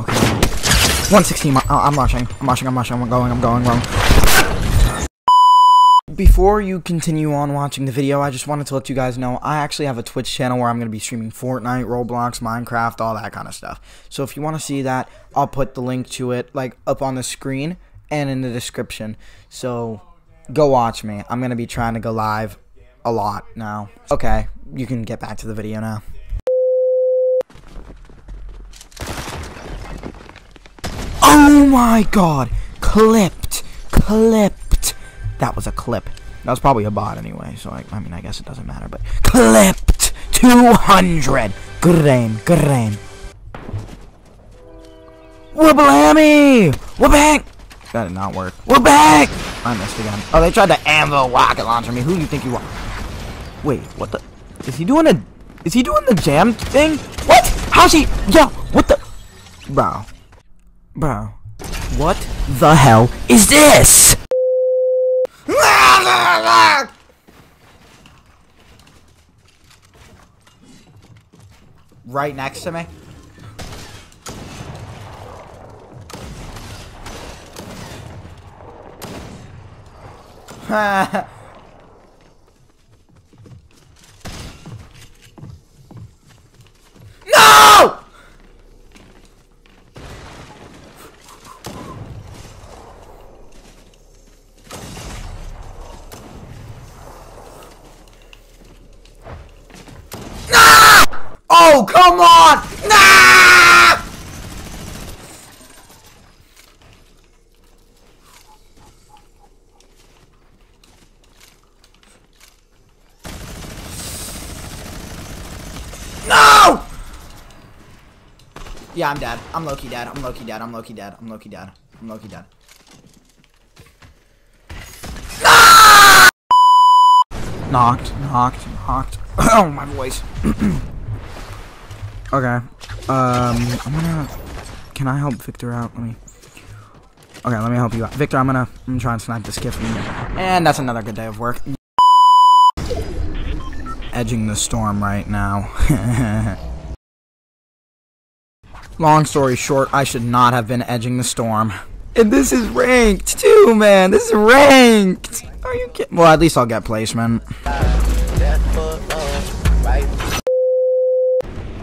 Okay. 116. Oh, I'm rushing. I'm rushing. I'm rushing. I'm going. I'm going. Going. Before you continue on watching the video, I just wanted to let you guys know I actually have a Twitch channel where I'm going to be streaming Fortnite, Roblox, Minecraft, all that kind of stuff. So if you want to see that, I'll put the link to it like up on the screen and in the description. So go watch me. I'm going to be trying to go live a lot now. Okay, you can get back to the video now. Oh my god! Clipped! Clipped! That was a clip. That was probably a bot anyway, so I, I mean, I guess it doesn't matter, but clipped! 200! Good aim, good aim. Wablammy! We're back! That did not work. We're back! I missed again. Oh, they tried to anvil rocket launcher me. Who do you think you are? Wait, what the? Is he doing a? Is he doing the jam thing? What? How's he? Yo, what the? Bro, bro, what the hell is this? Right next to me. no! No! Come on! No! No! Yeah, I'm dead. I'm Loki dead. I'm Loki dead. I'm Loki dead. I'm Loki dead. I'm Loki dead. No! Knocked, knocked, knocked. oh, my voice. okay. Um, I'm gonna. Can I help Victor out? Let me. Okay, let me help you out. Victor, I'm gonna, I'm gonna try and snipe this kid from you. And that's another good day of work. Edging the storm right now. Long story short, I should not have been edging the storm. And this is ranked too, man. This is ranked. Are you kidding? Well, at least I'll get placement.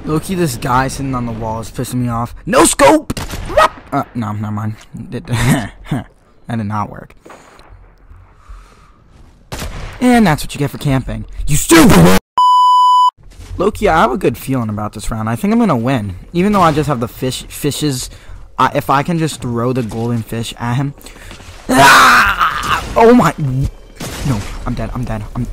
Loki, this guy sitting on the wall is pissing me off. No scope! Uh, no, never mind. that did not work. And that's what you get for camping. You stupid! Loki, I have a good feeling about this round. I think I'm gonna win, even though I just have the fish fishes. Uh, if I can just throw the golden fish at him. Ah! Oh my! No, I'm dead. I'm dead. I'm.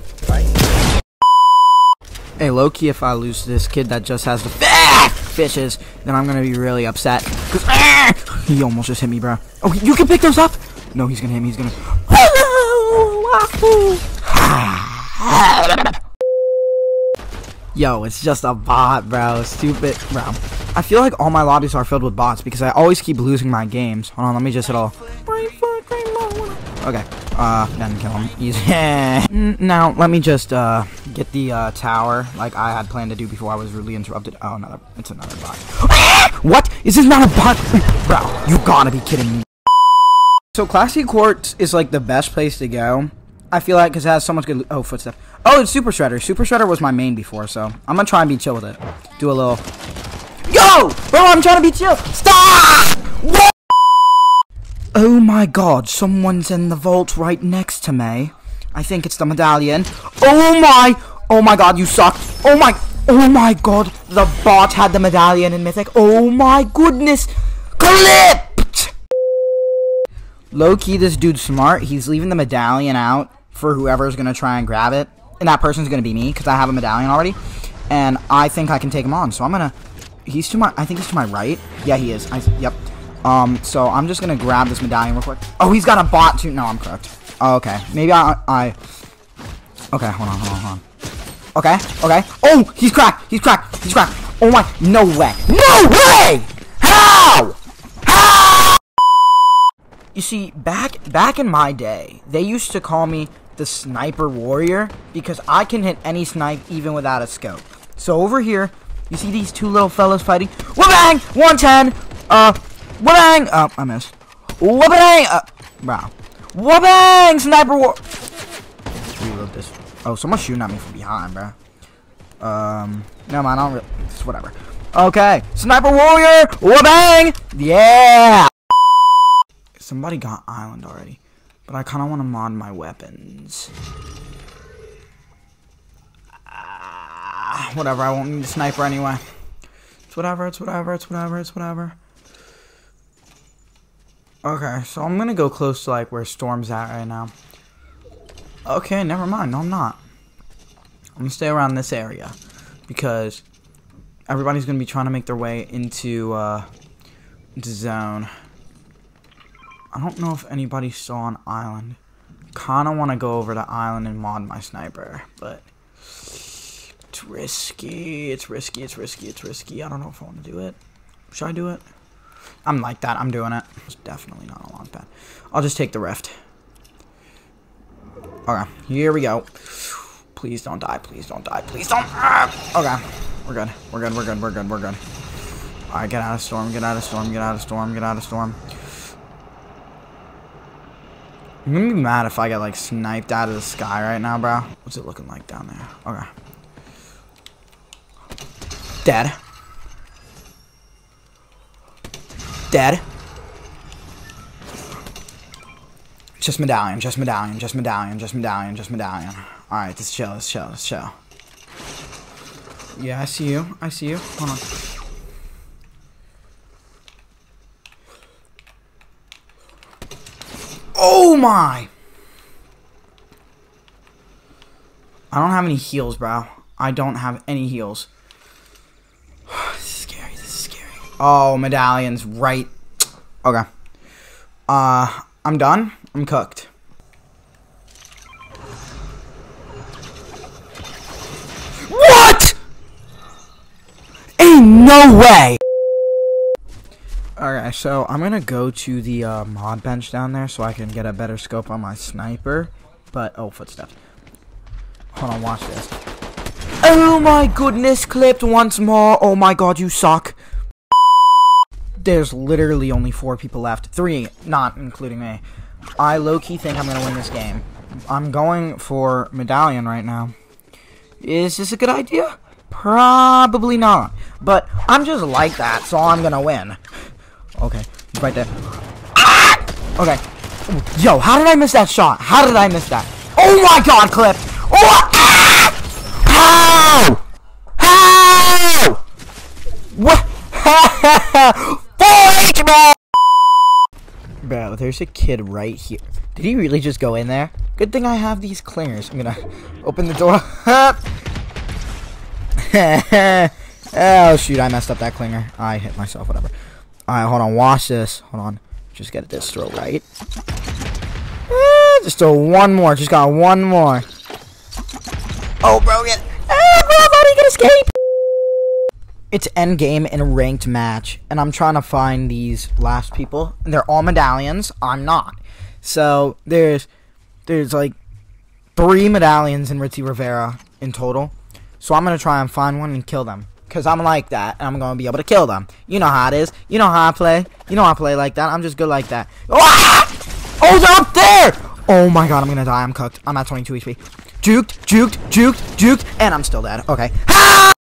Hey, Loki, if I lose this kid that just has the fishes, then I'm gonna be really upset. Cause ah! he almost just hit me, bro. Oh, you can pick those up. No, he's gonna hit me. He's gonna. Yo, it's just a bot, bro. Stupid, bro. I feel like all my lobbies are filled with bots because I always keep losing my games. Hold on, let me just hit all. Okay, uh, didn't kill him. Easy. now, let me just, uh, get the, uh, tower like I had planned to do before I was really interrupted. Oh, another, it's another bot. what? Is this not a bot? Bro, you gotta be kidding me. So, Classy Courts is, like, the best place to go. I feel like because it has so much good. Oh, footstep. Oh, it's Super Shredder. Super Shredder was my main before, so I'm gonna try and be chill with it. Do a little. Yo, bro, I'm trying to be chill. Stop! What? Oh my God! Someone's in the vault right next to me. I think it's the medallion. Oh my! Oh my God! You suck! Oh my! Oh my God! The bot had the medallion in Mythic. Oh my goodness! Clipped! Low key, this dude's smart. He's leaving the medallion out for whoever's gonna try and grab it, and that person's gonna be me because I have a medallion already, and I think I can take him on. So I'm gonna. He's to my. I think he's to my right. Yeah, he is. I. Yep. Um. So I'm just gonna grab this medallion real quick. Oh, he's got a bot too. No, I'm correct. Oh, okay. Maybe I. I. Okay. Hold on. Hold on. Hold on. Okay. Okay. Oh, he's cracked. He's cracked. He's cracked. Oh my. No way. No way. How? How? You see, back back in my day, they used to call me the sniper warrior because I can hit any snipe even without a scope. So over here, you see these two little fellas fighting. Bang! 110! Uh, wabang! Oh, I missed. Wabang! Uh, wow. Wabang! Sniper war. Let's reload this. Oh, someone's shooting at me from behind, bro. Um, no man, I don't. Really, it's whatever. Okay, sniper warrior. Wabang! Yeah. Somebody got island already, but I kind of want to mod my weapons. Ah, whatever. I won't need a sniper anyway. It's whatever. It's whatever. It's whatever. It's whatever. Okay, so I'm gonna go close to like where Storm's at right now. Okay, never mind. No, I'm not. I'm gonna stay around this area because everybody's gonna be trying to make their way into uh, into zone. I don't know if anybody's still on island. Kinda want to go over to island and mod my sniper, but it's risky. It's risky. It's risky. It's risky. I don't know if I want to do it. Should I do it? I'm like that. I'm doing it. It's definitely not a launch pad. I'll just take the rift. Okay, here we go. Please don't die. Please don't die. Please don't. Ah! Okay, we're good. We're good. We're good. We're good. We're good. All right, get out of storm. Get out of storm. Get out of storm. Get out of storm. I'm gonna be mad if I get like sniped out of the sky right now, bro. What's it looking like down there? Okay. Dead. Dead. Just medallion, just medallion, just medallion, just medallion, just medallion. Alright, let's chill, let's chill, let's chill. Yeah, I see you. I see you. Hold on. Oh my! I don't have any heals, bro. I don't have any heals. Oh, medallions, right. Okay. Uh, I'm done. I'm cooked. What? Ain't no way! Alright, so I'm gonna go to the uh, mod bench down there so I can get a better scope on my sniper. But, oh, footsteps. Hold on, watch this. Oh my goodness, clipped once more. Oh my god, you suck there's literally only four people left. Three, not including me. I low-key think I'm going to win this game. I'm going for Medallion right now. Is this a good idea? Probably not. But I'm just like that, so I'm going to win. Okay, right there. Ah! Okay. Yo, how did I miss that shot? How did I miss that? Oh my god, Clip! Oh! Ah! How? How? What? Bro, there's a kid right here. Did he really just go in there? Good thing I have these clingers. I'm gonna open the door. oh, shoot, I messed up that clinger. I hit myself, whatever. Alright, hold on, watch this. Hold on. Just get this throw right. Ah, just throw one more. Just got one more. Oh, bro, get. Ah, bro, he could escape it's end game in a ranked match, and I'm trying to find these last people. They're all medallions. I'm not. So there's there's like three medallions in Ritzy Riviera in total. So I'm gonna try and find one and kill them. Cause I'm like that, and I'm gonna be able to kill them. You know how it is. You know how I play. You know how I play like that. I'm just good like that. Ah! Oh, they're up there! Oh my god, I'm gonna die. I'm cooked. I'm at 22 HP. Juked, juked, juked, juked, and I'm still dead. Okay. Ah!